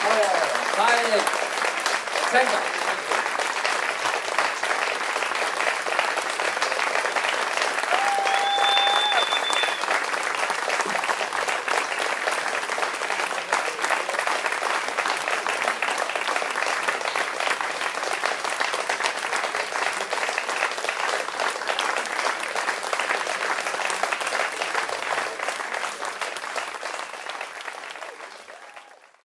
はい、